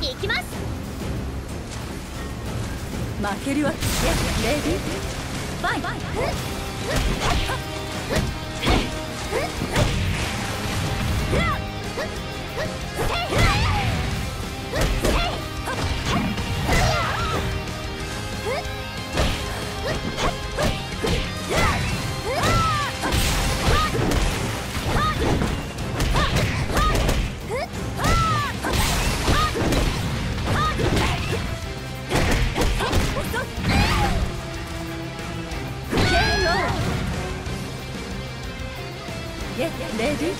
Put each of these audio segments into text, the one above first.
行きます。負けるわけレディーファイレディー。ファイ Get ready.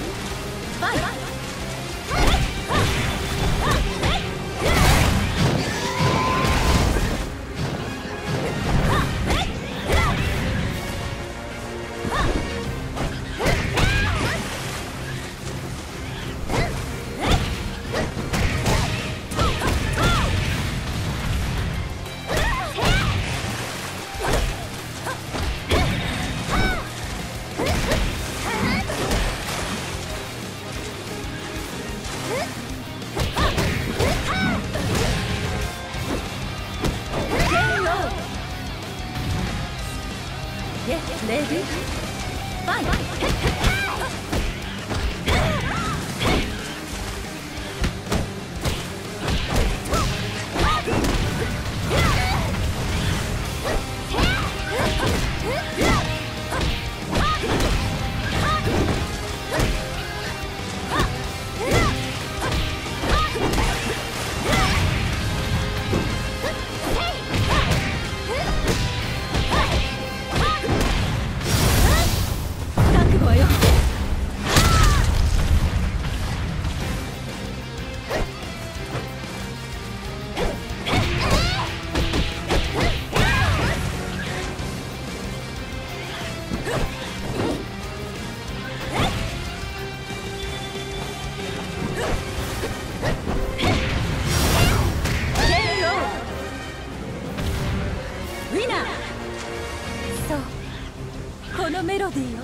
Fight! Yes, ready? Fight! ィナー。そう。このメロディーよ。